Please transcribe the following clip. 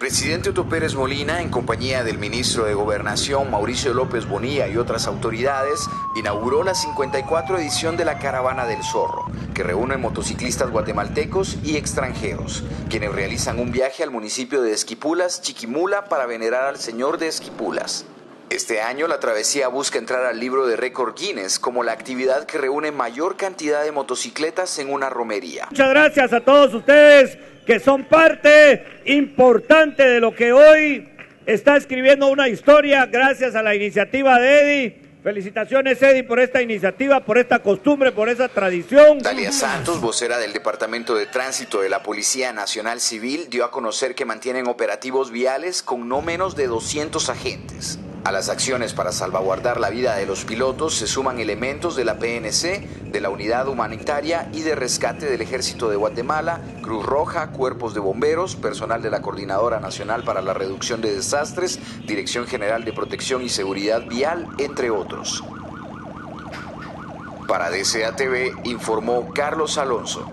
presidente Otto Pérez Molina, en compañía del ministro de Gobernación Mauricio López Bonilla y otras autoridades, inauguró la 54 edición de la Caravana del Zorro, que reúne motociclistas guatemaltecos y extranjeros, quienes realizan un viaje al municipio de Esquipulas, Chiquimula, para venerar al Señor de Esquipulas. Este año la travesía busca entrar al libro de récord Guinness como la actividad que reúne mayor cantidad de motocicletas en una romería. Muchas gracias a todos ustedes que son parte importante de lo que hoy está escribiendo una historia gracias a la iniciativa de Eddie. Felicitaciones, Eddie, por esta iniciativa, por esta costumbre, por esa tradición. Dalia Santos, vocera del Departamento de Tránsito de la Policía Nacional Civil, dio a conocer que mantienen operativos viales con no menos de 200 agentes. A las acciones para salvaguardar la vida de los pilotos se suman elementos de la PNC, de la Unidad Humanitaria y de Rescate del Ejército de Guatemala, Cruz Roja, cuerpos de bomberos, personal de la Coordinadora Nacional para la Reducción de Desastres, Dirección General de Protección y Seguridad Vial, entre otros. Para DCATV informó Carlos Alonso.